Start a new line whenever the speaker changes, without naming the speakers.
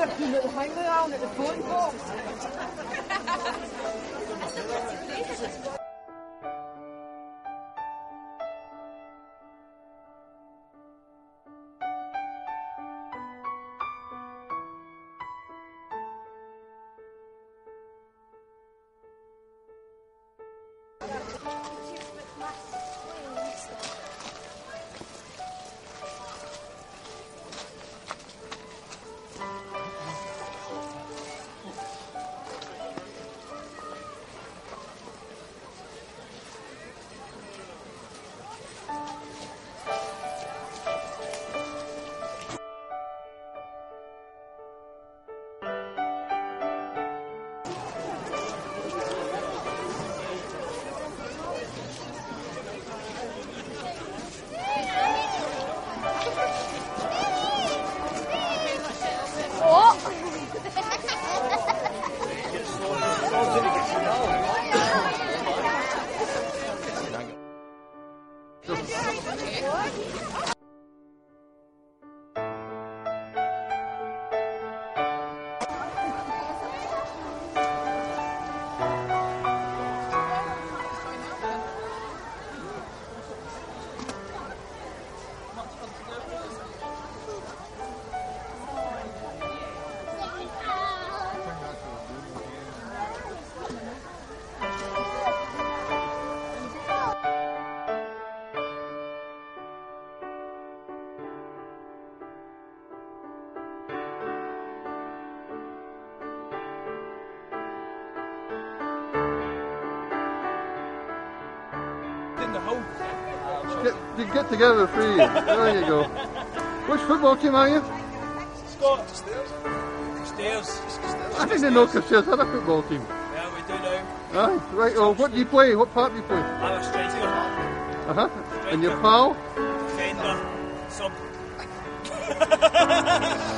the hang around at the Okay. What?
In the hole.
Get, you get together, three. There you go. Which football team are you?
Scott. Stairs.
I didn't know Carstairs had a football team.
Yeah, we do now.
Aye, right. Oh, what do you play? What part do you play?
I'm a striker.
Uh huh. And your pal?
Defender. Sub.